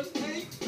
was paid.